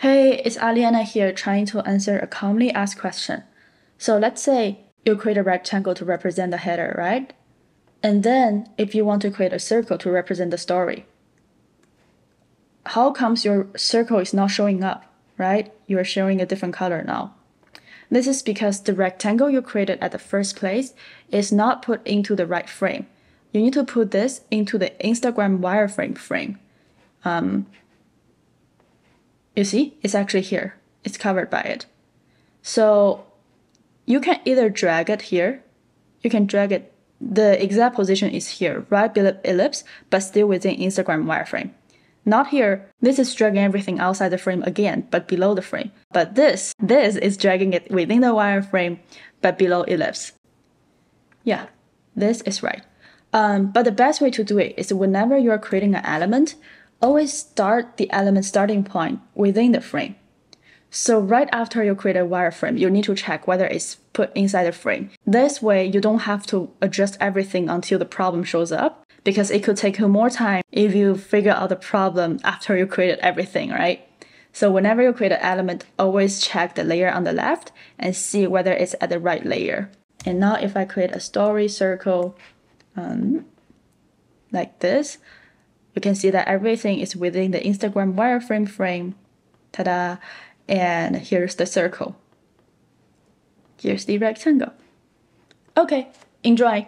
Hey, it's Aliena here trying to answer a commonly asked question. So let's say you create a rectangle to represent the header, right? And then if you want to create a circle to represent the story, how comes your circle is not showing up, right? You are showing a different color now. This is because the rectangle you created at the first place is not put into the right frame. You need to put this into the Instagram wireframe frame. Um, you see, it's actually here. It's covered by it. So you can either drag it here, you can drag it, the exact position is here, right below ellipse, but still within Instagram wireframe. Not here, this is dragging everything outside the frame again, but below the frame. But this, this is dragging it within the wireframe, but below ellipse. Yeah, this is right. Um, but the best way to do it is whenever you're creating an element, always start the element starting point within the frame. So right after you create a wireframe, you need to check whether it's put inside the frame. This way, you don't have to adjust everything until the problem shows up because it could take you more time if you figure out the problem after you created everything, right? So whenever you create an element, always check the layer on the left and see whether it's at the right layer. And now if I create a story circle um, like this, you can see that everything is within the Instagram wireframe frame. Ta-da! And here's the circle. Here's the rectangle. Okay, enjoy!